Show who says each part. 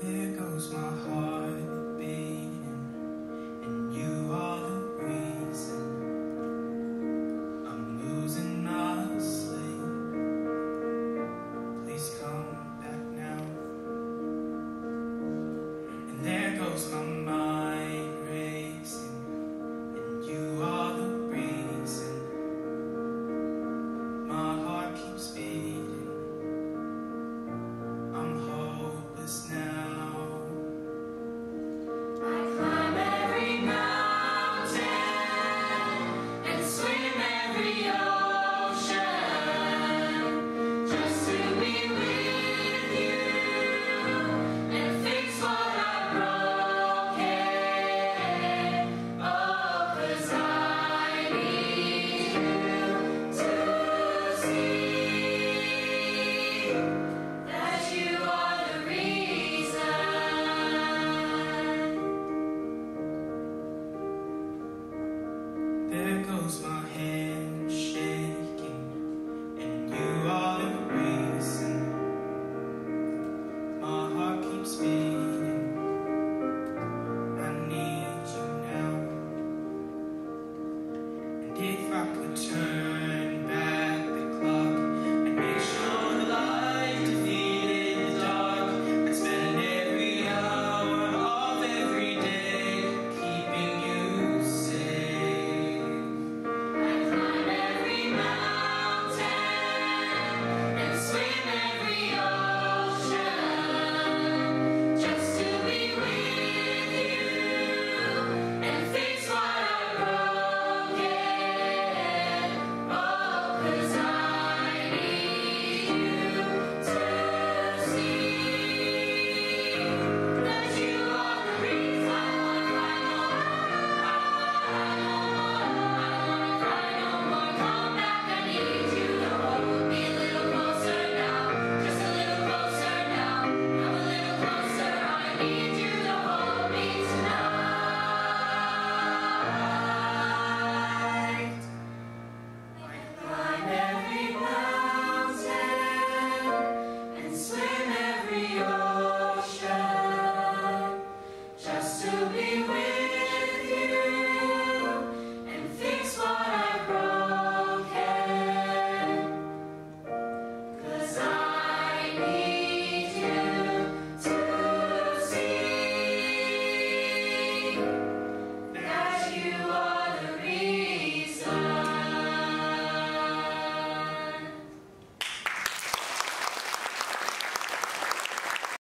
Speaker 1: There goes my heart. There goes my hand shaking, and you are the reason my heart keeps beating. I need you now, and if I could turn.